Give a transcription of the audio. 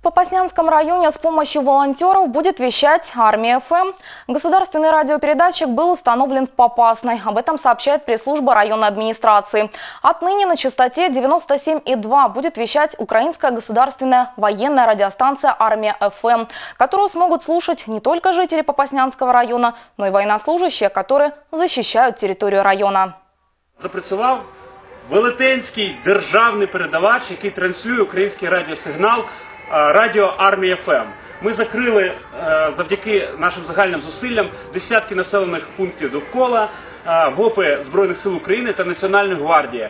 В Попаснянском районе с помощью волонтеров будет вещать Армия ФМ. Государственный радиопередатчик был установлен в Попасной. Об этом сообщает пресс-служба районной администрации. Отныне на частоте 97,2 будет вещать украинская государственная военная радиостанция Армия ФМ, которую смогут слушать не только жители Попаснянского района, но и военнослужащие, которые защищают территорию района. запрацював велетенський державний передавач, який транслює український радіосигнал е, Радіо Армія ФМ. Ми закрили е, завдяки нашим загальним зусиллям десятки населених пунктів довкола, е, ВОПи Збройних сил України та Національної гвардії.